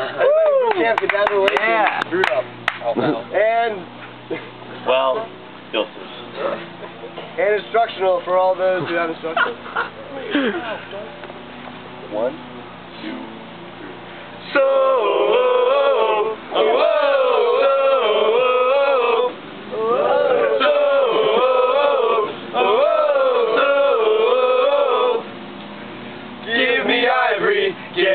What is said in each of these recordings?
Boot camp congratulations. Yeah. Screwed up. Oh, no. And Well, you'll see. and instructional for all those who have instructional. One, two, three. So, oh, oh, Give me ivory, get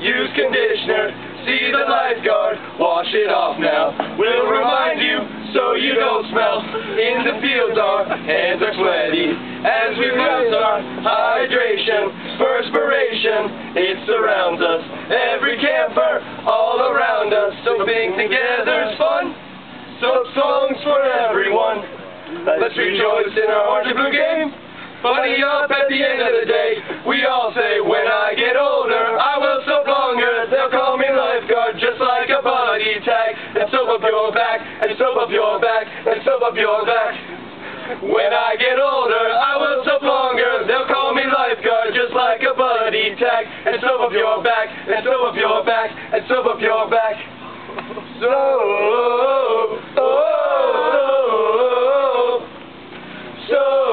use conditioner. See the lifeguard, wash it off now. We'll remind you so you don't smell. In the fields our hands are sweaty as we lose our hydration. Perspiration, it surrounds us. Every camper all around us. So being together's fun. So songs for everyone. Let's rejoice in our orange and blue game. Funny up at the end of the day. We up your back, and soap up your back, and soap up your back. When I get older, I will soap longer. They'll call me lifeguard, just like a buddy tag. And soap up your back, and soap up your back, and soap up your back. So. Oh, oh, oh, oh. so.